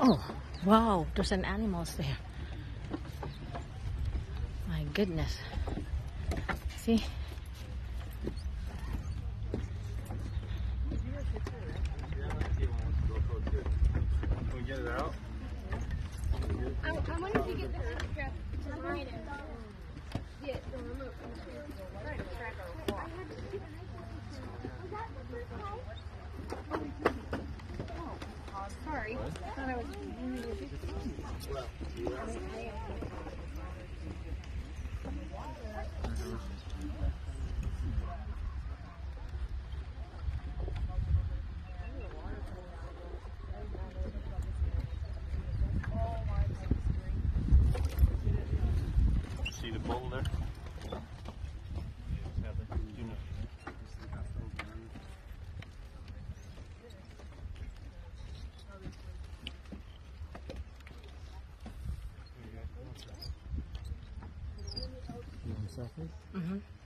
Oh, wow, there's an animals there. My goodness. See? get it out? I, I wonder if you get the strap to ride it. Yeah, the remote control. Right, track or walk. Oh, sorry. I was. See the bull there? Mm-hmm.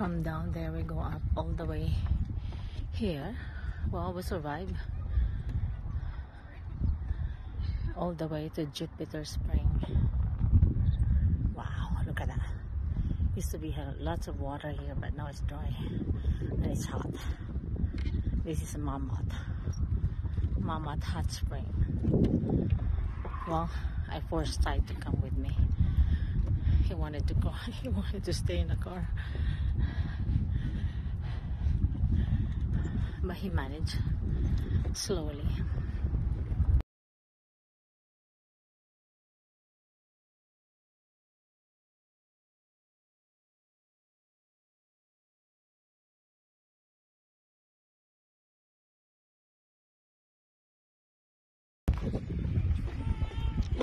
From down there we go up all the way here. Well, we survive all the way to Jupiter Spring. Wow, look at that. Used to be here, lots of water here, but now it's dry and it's hot. This is Mammoth. Mammoth Hot Spring. Well, I forced Ty to come with me. He wanted to go. He wanted to stay in the car. But he managed slowly.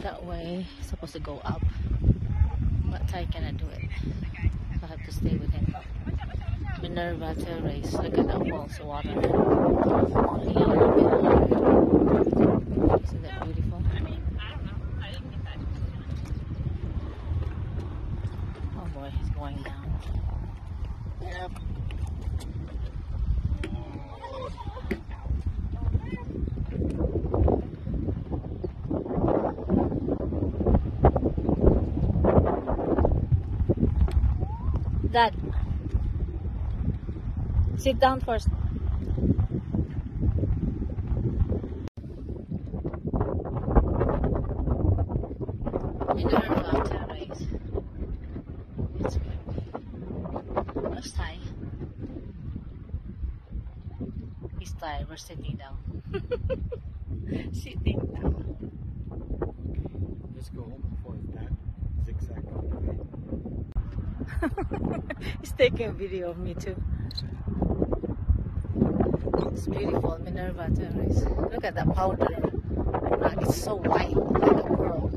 That way, supposed to go up. But Ty cannot do it. So I have to stay with him. Minerva Terrace. Look at that falls water. Isn't that beautiful? Oh boy, it's going down. Yep. Dad, sit down first. Minerva Terrace. It's good. Where's Ty? He's tired. We're sitting down. sitting down. Just go home before that zigzag way. He's taking a video of me too. It's beautiful, Minerva Terrace. Look at that powder. It's so white, like a pearl.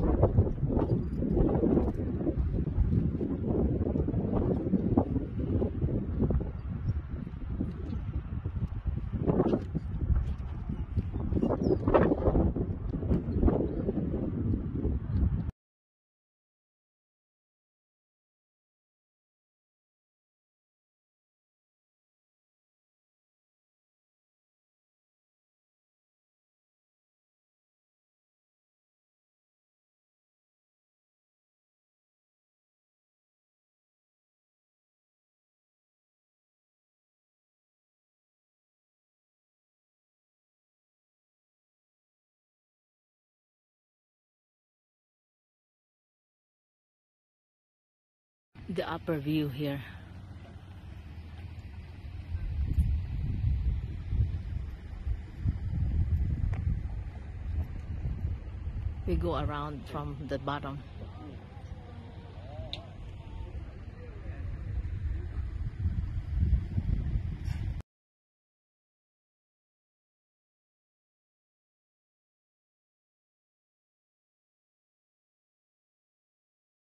The upper view here. We go around from the bottom.